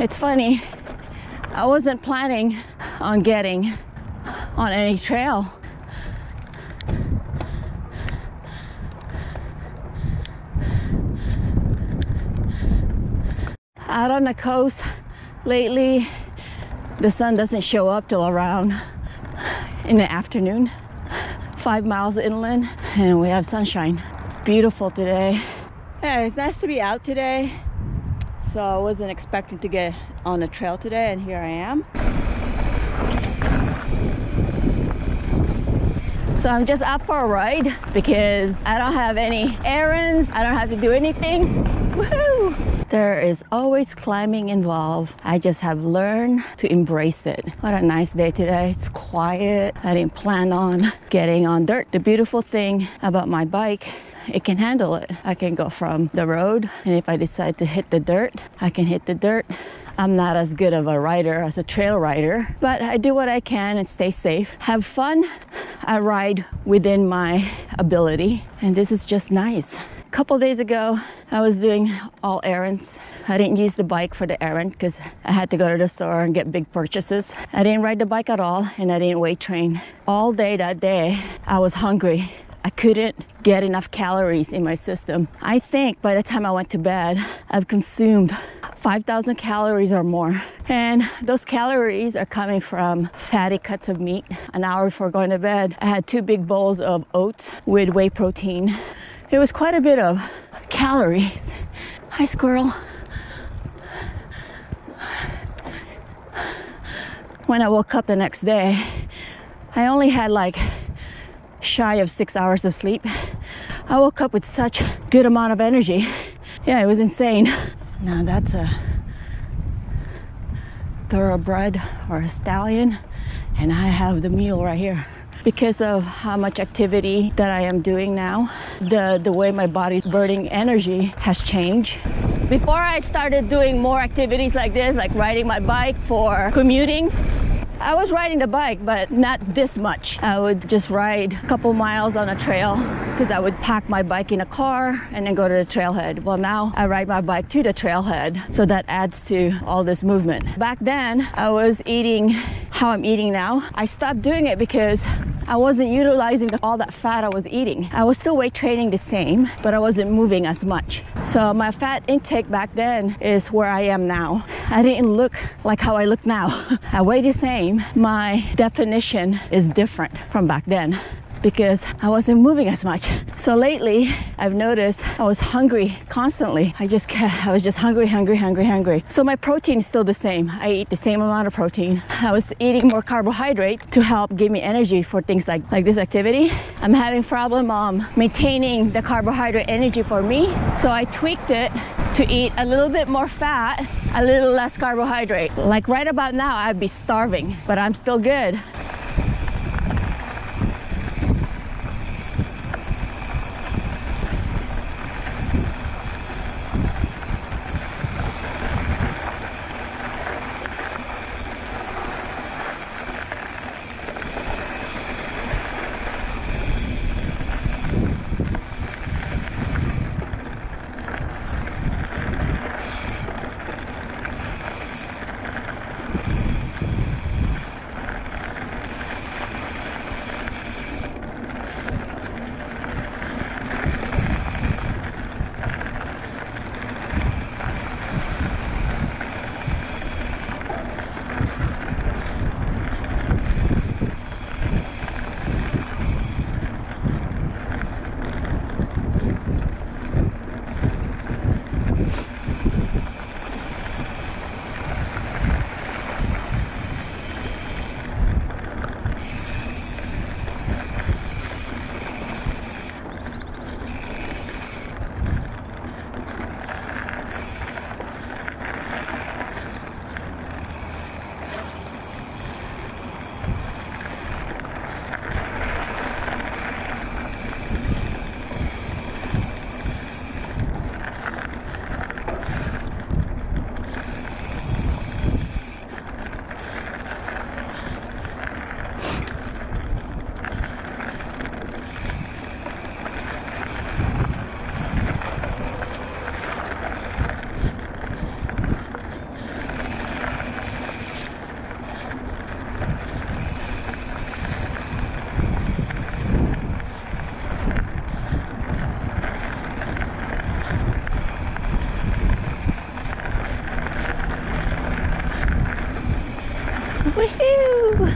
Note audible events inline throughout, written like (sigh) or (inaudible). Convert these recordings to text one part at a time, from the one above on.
It's funny, I wasn't planning on getting on any trail. Out on the coast lately, the sun doesn't show up till around in the afternoon, five miles inland, and we have sunshine. It's beautiful today. Yeah, it's nice to be out today. So I wasn't expecting to get on a trail today, and here I am. So I'm just up for a ride because I don't have any errands, I don't have to do anything. There is always climbing involved. I just have learned to embrace it. What a nice day today. It's quiet. I didn't plan on getting on dirt. The beautiful thing about my bike it can handle it. I can go from the road, and if I decide to hit the dirt, I can hit the dirt. I'm not as good of a rider as a trail rider, but I do what I can and stay safe. Have fun. I ride within my ability, and this is just nice. A couple days ago, I was doing all errands. I didn't use the bike for the errand because I had to go to the store and get big purchases. I didn't ride the bike at all, and I didn't weight train. All day that day, I was hungry. I couldn't get enough calories in my system. I think by the time I went to bed, I've consumed 5,000 calories or more. And those calories are coming from fatty cuts of meat. An hour before going to bed, I had two big bowls of oats with whey protein. It was quite a bit of calories. Hi, squirrel. When I woke up the next day, I only had like shy of six hours of sleep. I woke up with such good amount of energy. Yeah, it was insane. Now that's a thoroughbred or a stallion, and I have the meal right here. Because of how much activity that I am doing now, the, the way my body's burning energy has changed. Before I started doing more activities like this, like riding my bike for commuting, I was riding the bike, but not this much. I would just ride a couple miles on a trail because I would pack my bike in a car and then go to the trailhead. Well, now I ride my bike to the trailhead, so that adds to all this movement. Back then, I was eating how I'm eating now. I stopped doing it because I wasn't utilizing all that fat I was eating. I was still weight training the same, but I wasn't moving as much. So my fat intake back then is where I am now. I didn't look like how I look now. (laughs) I weigh the same. My definition is different from back then because I wasn't moving as much. So lately, I've noticed I was hungry constantly. I just I was just hungry, hungry, hungry, hungry. So my protein is still the same. I eat the same amount of protein. I was eating more carbohydrate to help give me energy for things like, like this activity. I'm having problem um, maintaining the carbohydrate energy for me. So I tweaked it to eat a little bit more fat, a little less carbohydrate. Like right about now, I'd be starving, but I'm still good.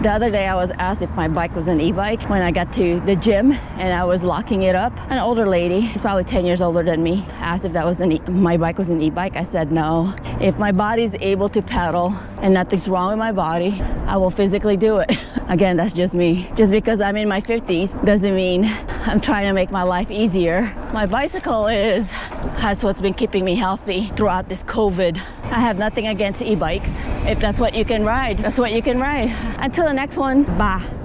The other day I was asked if my bike was an e-bike when I got to the gym and I was locking it up. An older lady, she's probably 10 years older than me, asked if that was an e- my bike was an e-bike. I said no. If my body's able to pedal and nothing's wrong with my body, I will physically do it. (laughs) Again, that's just me. Just because I'm in my 50s doesn't mean I'm trying to make my life easier. My bicycle is has what's been keeping me healthy throughout this COVID. I have nothing against e-bikes. If that's what you can ride, that's what you can ride. Until the next one, bye.